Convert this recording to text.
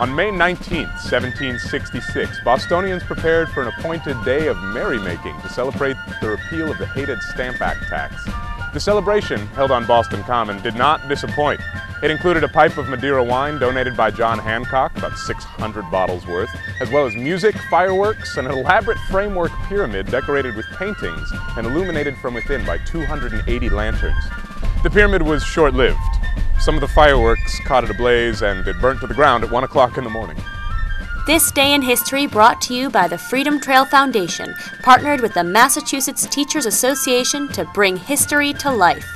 On May 19, 1766, Bostonians prepared for an appointed day of merrymaking to celebrate the repeal of the hated Stamp Act tax. The celebration, held on Boston Common, did not disappoint. It included a pipe of Madeira wine donated by John Hancock, about 600 bottles worth, as well as music, fireworks, and an elaborate framework pyramid decorated with paintings and illuminated from within by 280 lanterns. The pyramid was short lived. Some of the fireworks caught it ablaze and it burnt to the ground at 1 o'clock in the morning. This Day in History brought to you by the Freedom Trail Foundation, partnered with the Massachusetts Teachers Association to bring history to life.